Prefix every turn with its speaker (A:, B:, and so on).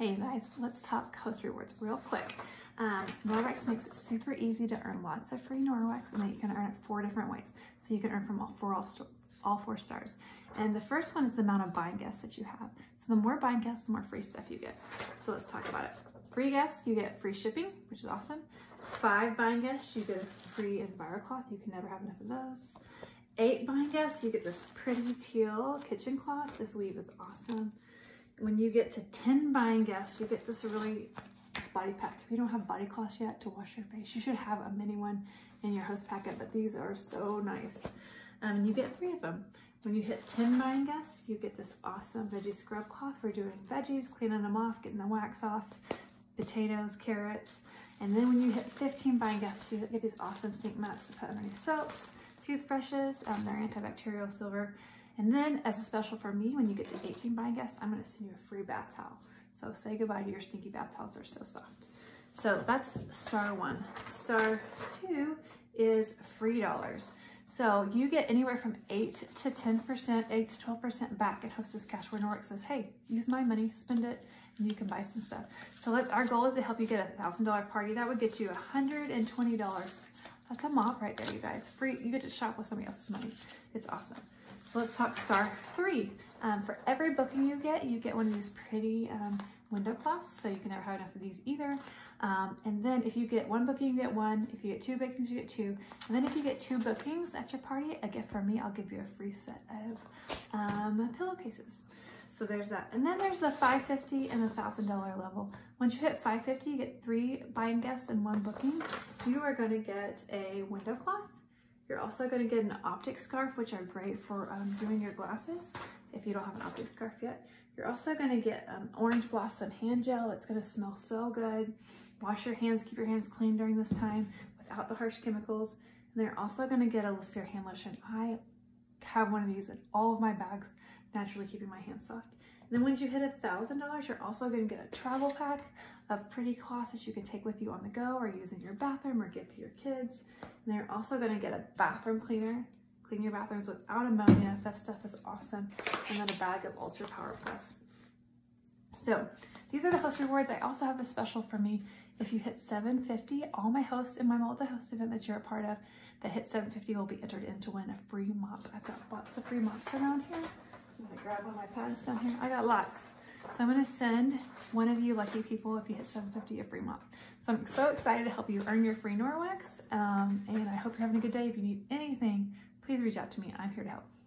A: Hey guys, let's talk host rewards real quick. Um, Norwex makes it super easy to earn lots of free Norwex and then you can earn it four different ways. So you can earn from all four, all, all four stars. And the first one is the amount of buying guests that you have. So the more buying guests, the more free stuff you get. So let's talk about it. Free guests, you get free shipping, which is awesome. Five buying guests, you get a free EnviroCloth. You can never have enough of those. Eight buying guests, you get this pretty teal kitchen cloth. This weave is awesome when you get to 10 buying guests, you get this really body pack. If you don't have body cloths yet to wash your face, you should have a mini one in your host packet, but these are so nice. Um, and you get three of them. When you hit 10 buying guests, you get this awesome veggie scrub cloth for doing veggies, cleaning them off, getting the wax off, potatoes, carrots. And then when you hit 15 buying guests, you get these awesome sink mats to put underneath soaps, toothbrushes, um, they're antibacterial silver, and then as a special for me, when you get to 18 buying guests, I'm gonna send you a free bath towel. So say goodbye to your stinky bath towels, they're so soft. So that's star one. Star two is free dollars. So you get anywhere from 8 to 10%, 8 to 12% back in Hostess Cash where Norwex says, hey, use my money, spend it, and you can buy some stuff. So let's, our goal is to help you get a $1,000 party. That would get you $120. That's a mop right there, you guys. Free, you get to shop with somebody else's money. It's awesome. So let's talk star three. Um, for every booking you get, you get one of these pretty um, window cloths, so you can never have enough of these either. Um, and then if you get one booking, you get one. If you get two bookings, you get two. And then if you get two bookings at your party, a gift from me, I'll give you a free set of um, pillowcases. So there's that. And then there's the 550 and the $1,000 level. Once you hit 550, you get three buying guests and one booking. You are gonna get a window cloth, you're also gonna get an optic scarf, which are great for um, doing your glasses if you don't have an optic scarf yet. You're also gonna get um, Orange Blossom hand gel. It's gonna smell so good. Wash your hands, keep your hands clean during this time without the harsh chemicals. And they're also gonna get a Lissier hand lotion. I have one of these in all of my bags, naturally keeping my hands soft. And then once you hit a $1,000, you're also gonna get a travel pack of pretty cloths that you can take with you on the go or use in your bathroom or give to your kids. And they're also gonna get a bathroom cleaner, clean your bathrooms without ammonia. That stuff is awesome. And then a bag of Ultra Power Plus. So these are the host rewards. I also have a special for me. If you hit 750, all my hosts in my multi-host event that you're a part of that hit 750 will be entered in to win a free mop. I've got lots of free mops around here. I'm gonna grab one of my pads down here. I got lots. So I'm gonna send one of you lucky people if you hit 750 a free mop. So I'm so excited to help you earn your free Norwex. Um, and I hope you're having a good day. If you need anything, please reach out to me. I'm here to help.